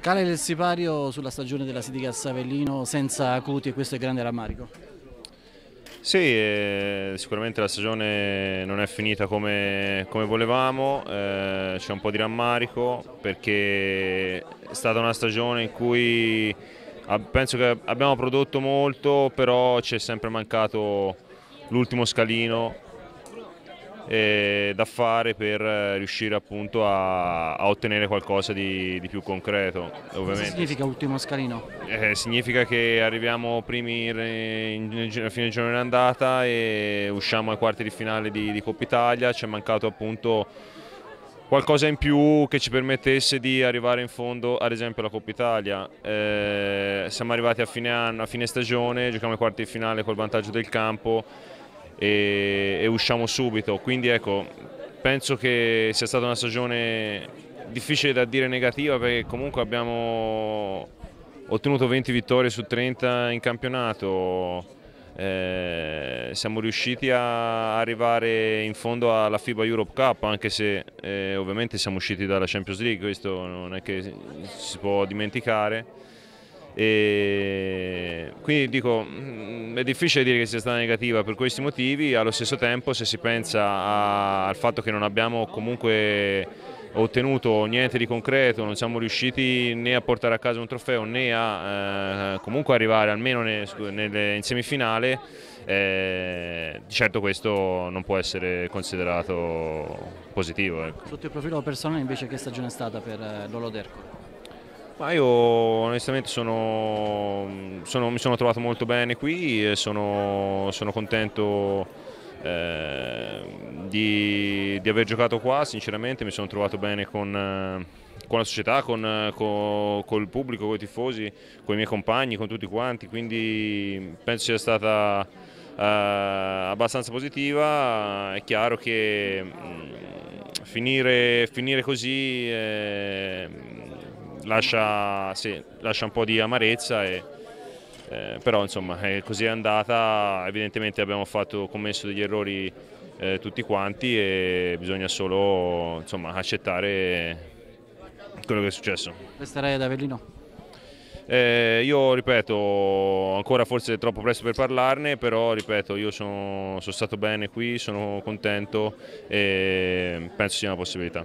Cale del sipario sulla stagione della Sidigas Avellino senza Acuti e questo è grande rammarico. Sì, eh, sicuramente la stagione non è finita come, come volevamo, eh, c'è un po' di rammarico perché è stata una stagione in cui penso che abbiamo prodotto molto, però ci è sempre mancato l'ultimo scalino eh, da fare per riuscire appunto a, a ottenere qualcosa di, di, più concreto. Ovviamente. Cosa significa ultimo scalino? Eh, significa che arriviamo primi a fine giorno in andata e usciamo ai quarti di finale di, di Coppa Italia, ci è mancato appunto qualcosa in più che ci permettesse di arrivare in fondo ad esempio alla Coppa Italia. Eh, siamo arrivati a fine, anno, a fine stagione, giochiamo ai quarti di finale col vantaggio del campo e, e usciamo subito. Quindi ecco, penso che sia stata una stagione difficile da dire negativa perché comunque abbiamo ottenuto 20 vittorie su 30 in campionato. Eh, siamo riusciti a arrivare in fondo alla FIBA Europe Cup anche se eh, ovviamente siamo usciti dalla Champions League, questo non è che si può dimenticare e quindi dico, mm, è difficile dire che sia stata negativa per questi motivi, allo stesso tempo se si pensa a, al fatto che non abbiamo comunque ottenuto niente di concreto, non siamo riusciti né a portare a casa un trofeo né a eh, comunque arrivare almeno ne, nelle, in semifinale, eh, certo questo non può essere considerato positivo. Ecco. Sotto il profilo personale invece che stagione è stata per eh, Loloderco? Ma io onestamente sono, sono, mi sono trovato molto bene qui e sono, sono contento eh, di, di, aver giocato qua, sinceramente mi sono trovato bene con, con la società, con, con, con, il pubblico, con i tifosi, con i miei compagni, con tutti quanti, quindi penso sia stata eh, abbastanza positiva, è chiaro che mh, mm, finire, finire, così... Eh, lascia, sì, lascia un po' di amarezza, e, eh, però insomma è così è andata, evidentemente abbiamo fatto, commesso degli errori eh, tutti quanti e bisogna solo insomma, accettare quello che è successo. Resterei ad Avellino? Eh, io ripeto, ancora forse è troppo presto per parlarne, però ripeto, io sono, sono stato bene qui, sono contento e penso sia una possibilità.